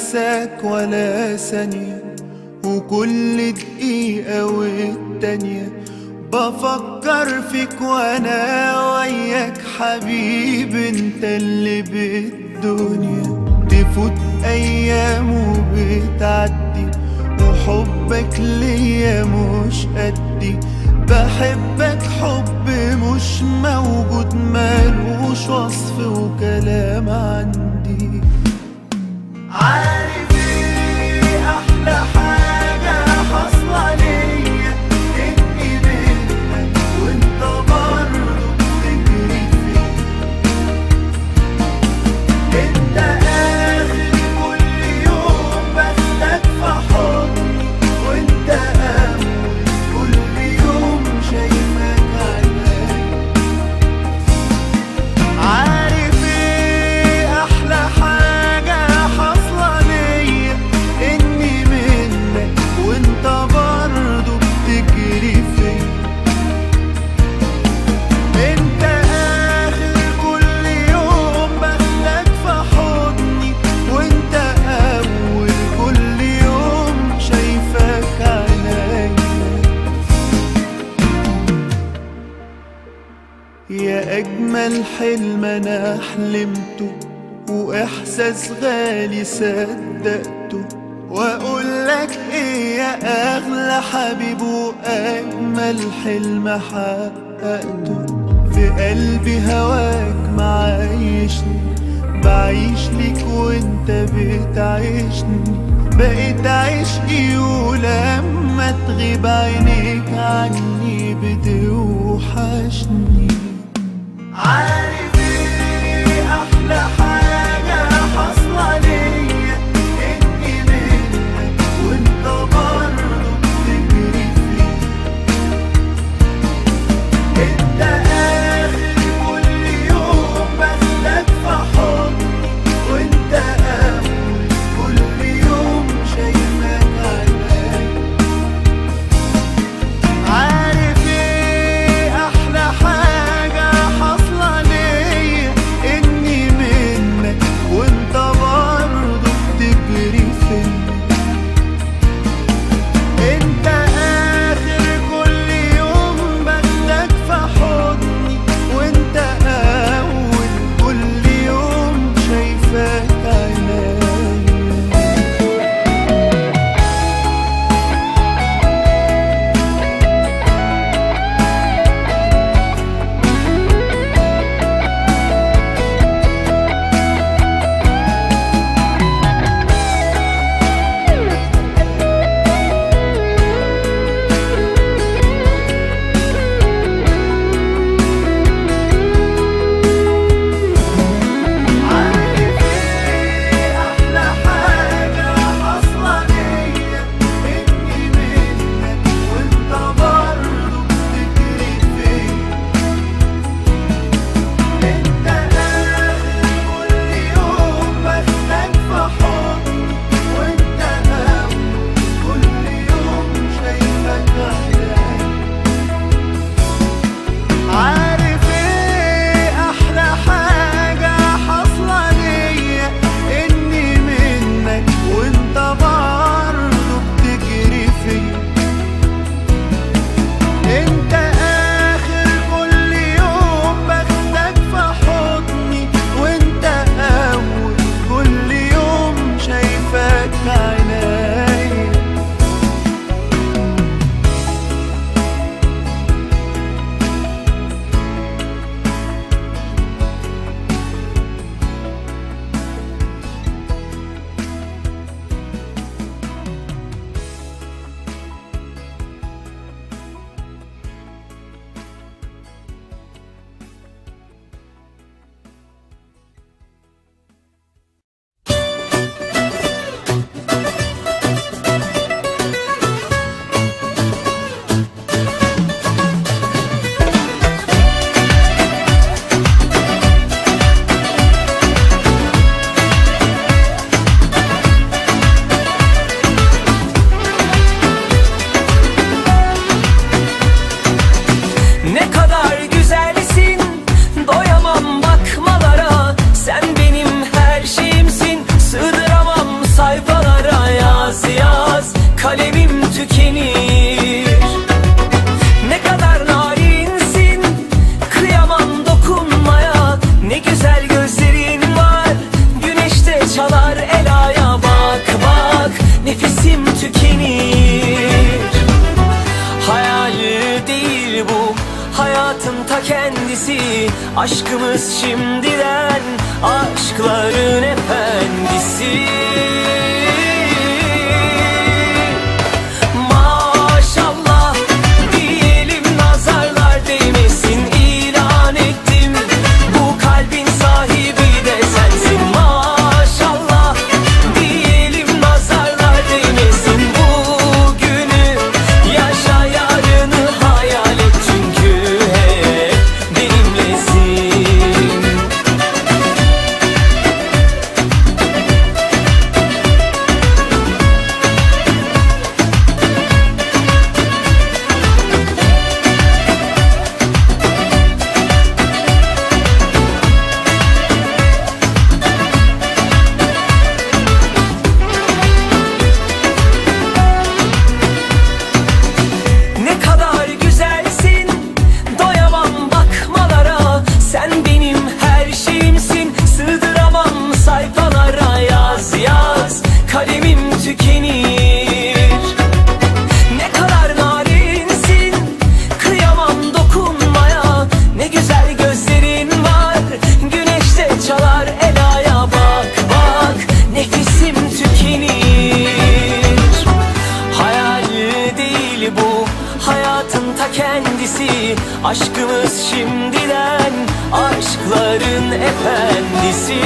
انساك ولا ثانية وكل دقيقة والتانية بفكر فيك وأنا وياك حبيب أنت اللي بالدنيا. تفوت أيام وبتعدي وحبك ليا مش قدي. بحبك حب مش موجود مالوش وصف وكلام عندي. حلم أنا حلمته وإحساس غالي صدقته. وأقول لك إيه يا أغلى حبيب وأجمل حلم حققته. في قلبي هواك معايشني بعيش ليك وإنت بتعيشني. بقيت عشقي ولما تغيب عينيك عني بتوحشني. tükenir. Hayal değil bu hayatın ta kendisi. Aşkımız şimdiden aşkların efendisi. Aşkımız şimdiden aşkların efendisi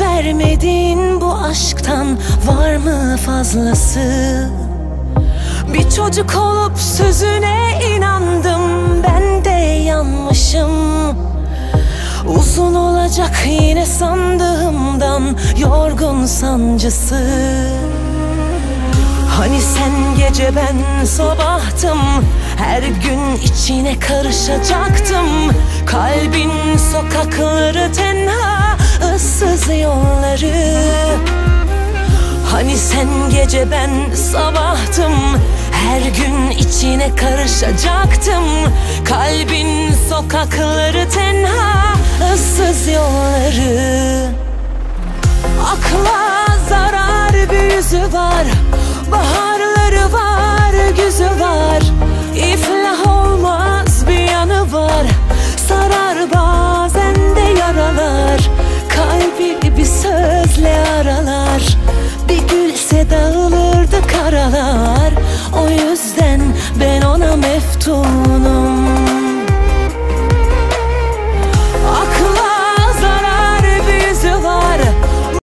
Vermedin bu aşktan? Var mı fazlası? Bir çocuk olup sözüne inandım. Ben de yanmışım. Uzun olacak yine sandığımdan yorgun sancısı. Hani sen gece ben sabahtım. Her gün içine karışacaktım. Kalbin sokakları tenha ıssız yolları Hani sen gece ben sabahtım Her gün içine karışacaktım. Kalbin sokakları tenha ıssız yolları. Akla zarar bir yüzü var Baharları var, güzü var. İflah 错